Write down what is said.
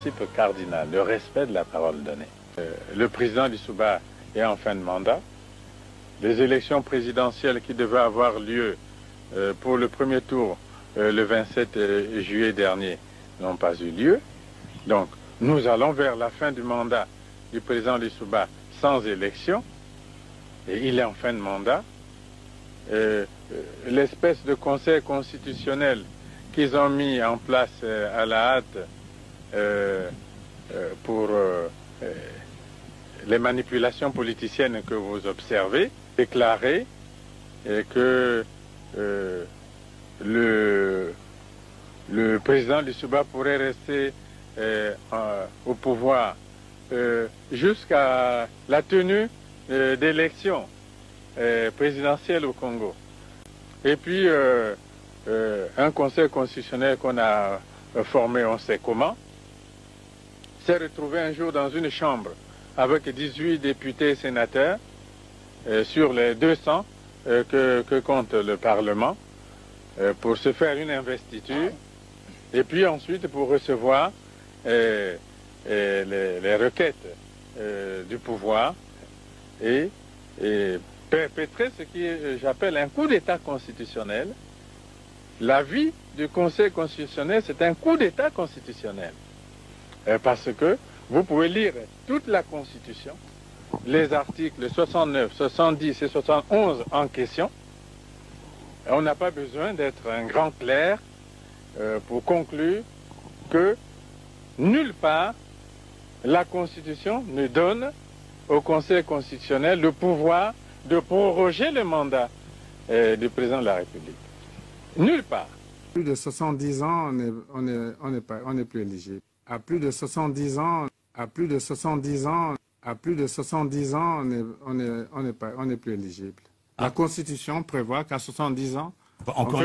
principe cardinal, le respect de la parole donnée. Euh, le président Lissouba est en fin de mandat. Les élections présidentielles qui devaient avoir lieu euh, pour le premier tour euh, le 27 juillet dernier n'ont pas eu lieu. Donc, nous allons vers la fin du mandat du président Lissouba sans élection. Et il est en fin de mandat. L'espèce de conseil constitutionnel qu'ils ont mis en place à la hâte pour euh, les manipulations politiciennes que vous observez, déclarer que le, le président Lissouba pourrait rester au pouvoir jusqu'à la tenue d'élections présidentielles au Congo. Et puis, un conseil constitutionnel qu'on a formé, on sait comment, s'est retrouvé un jour dans une chambre avec 18 députés et sénateurs euh, sur les 200 euh, que, compte le Parlement euh, pour se faire une investiture et puis ensuite pour recevoir les, requêtes du pouvoir et, perpétrer ce qui j'appelle un coup d'État constitutionnel. L'avis du Conseil constitutionnel, c'est un coup d'État constitutionnel. Euh, parce que vous pouvez lire toute la Constitution, les articles 69, 70 et 71 en question. On n'a pas besoin d'être un grand clerc euh, pour conclure que nulle part la Constitution ne donne au Conseil constitutionnel le pouvoir de proroger le mandat euh, du président de la République. Nulle part. Plus de 70 ans, on n'est plus éligible à plus de 70 ans, à plus de 70 ans, à plus de 70 ans, on n'est on est, on est pas, on est plus éligible. La ah. Constitution prévoit qu'à 70 ans, encore